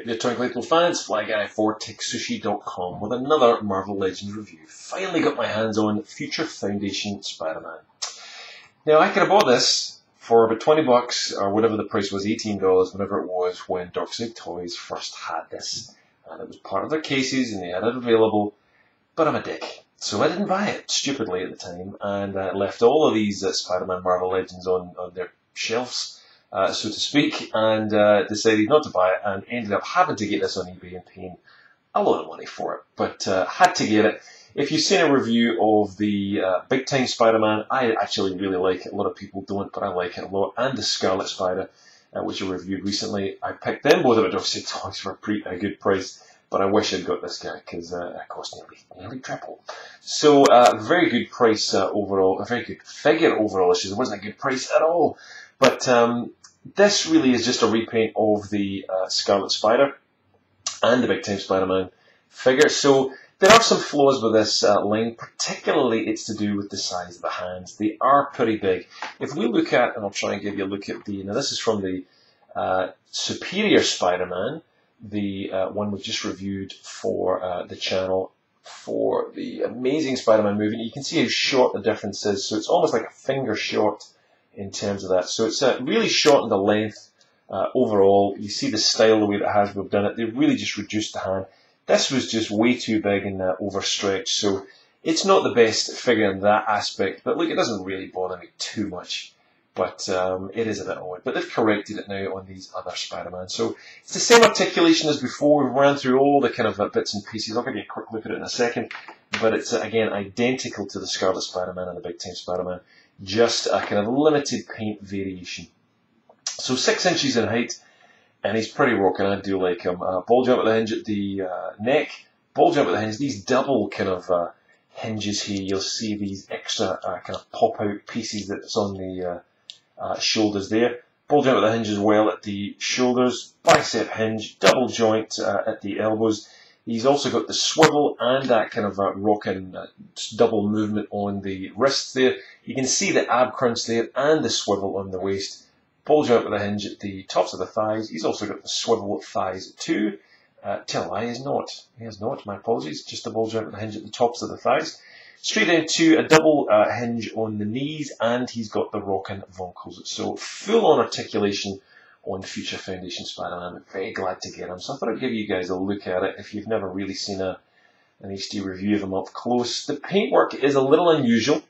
If you're Twinkle fans, Fly Guy for TekSushi.com with another Marvel Legends review. Finally got my hands on Future Foundation Spider-Man. Now I could have bought this for about 20 bucks or whatever the price was, $18, whatever it was when Dorkside Toys first had this. And it was part of their cases and they had it available, but I'm a dick. So I didn't buy it, stupidly at the time, and I left all of these uh, Spider-Man Marvel Legends on, on their shelves uh, so to speak, and uh, decided not to buy it and ended up having to get this on eBay and paying a lot of money for it, but uh, had to get it. If you've seen a review of the uh, Big Time Spider-Man, I actually really like it. A lot of people don't, but I like it a lot. And the Scarlet Spider, uh, which I reviewed recently, I picked them both up at Dorkside Toys for a, pretty, a good price. But I wish I'd got this guy because uh, it cost nearly nearly triple. So uh, very good price uh, overall, a very good figure overall. It wasn't a good price at all. But um, this really is just a repaint of the uh, Scarlet Spider and the Big Time Spider-Man figure. So there are some flaws with this uh, line, particularly it's to do with the size of the hands. They are pretty big. If we look at, and I'll try and give you a look at the, now this is from the uh, Superior Spider-Man, the uh, one we just reviewed for uh, the channel for the Amazing Spider-Man movie. You can see how short the difference is. So it's almost like a finger short in terms of that. So it's uh, really shortened the length uh, overall. You see the style, the way that Hasbro done it. They've really just reduced the hand. This was just way too big and uh, overstretched. So it's not the best figure in that aspect. But look, it doesn't really bother me too much. But um, it is a bit odd. But they've corrected it now on these other Spider-Man. So it's the same articulation as before. We've ran through all the kind of uh, bits and pieces. I'll give you a quick look at it in a second. But it's, uh, again, identical to the Scarlet Spider-Man and the Big Time Spider-Man just a kind of limited paint variation. So six inches in height, and he's pretty rocking. I do like him. Uh, ball joint at the hinge at the uh, neck, ball joint at the hinge. These double kind of uh, hinges here. You'll see these extra uh, kind of pop out pieces that's on the uh, uh, shoulders there. Ball jump at the hinge as well at the shoulders, bicep hinge, double joint at the elbows. He's also got the swivel and that kind of uh, rocking uh, double movement on the wrists there. You can see the ab crunch there and the swivel on the waist. Ball joint with a hinge at the tops of the thighs. He's also got the swivel thighs too. Uh, tell I is not. He has not. My apologies. Just the ball joint with the hinge at the tops of the thighs. Straight into a double uh, hinge on the knees, and he's got the rocking vonkles. So full on articulation on Future Foundation Spider-Man. I'm very glad to get him. So I thought I'd give you guys a look at it if you've never really seen a an HD review of him up close. The paintwork is a little unusual.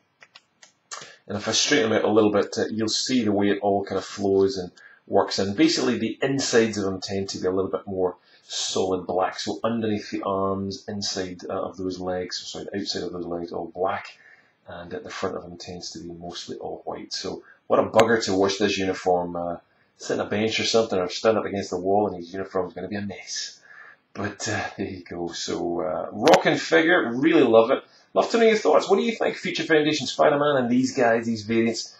And if I straighten them out a little bit, uh, you'll see the way it all kind of flows and works And Basically, the insides of them tend to be a little bit more solid black. So underneath the arms, inside uh, of those legs, sorry, outside of those legs, all black. And at the front of them tends to be mostly all white. So what a bugger to wash this uniform uh, on a bench or something or stand up against the wall and his uniform is going to be a mess. But uh, there you go. So, uh, rocking figure, really love it. Love to know your thoughts. What do you think? Future Foundation Spider-Man and these guys, these variants.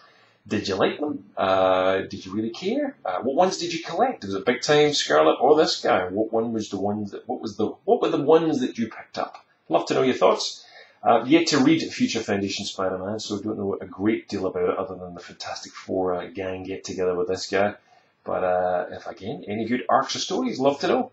Did you like them? Uh, did you really care? Uh, what ones did you collect? Was it Big Time Scarlet or this guy? What one was the ones that? What was the? What were the ones that you picked up? Love to know your thoughts. Uh, yet to read Future Foundation Spider-Man, so don't know a great deal about it other than the Fantastic Four uh, gang get together with this guy. But uh, if again, any good arcs or stories, love to know.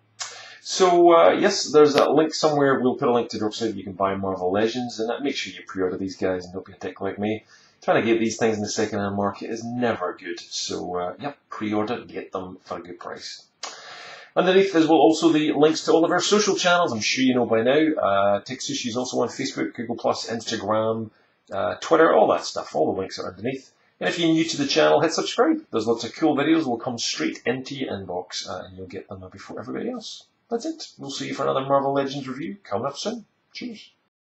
So uh, yes, there's a link somewhere. We'll put a link to the website. You can buy Marvel Legends, and make sure you pre-order these guys and don't be a dick like me. Trying to get these things in the second-hand market is never good. So uh, yeah, pre-order, get them for a good price. Underneath as well also the links to all of our social channels. I'm sure you know by now. Uh, TekSushi is also on Facebook, Google+, Instagram, uh, Twitter, all that stuff. All the links are underneath. And if you're new to the channel, hit subscribe. There's lots of cool videos that will come straight into your inbox uh, and you'll get them before everybody else. That's it. We'll see you for another Marvel Legends review coming up soon. Cheers.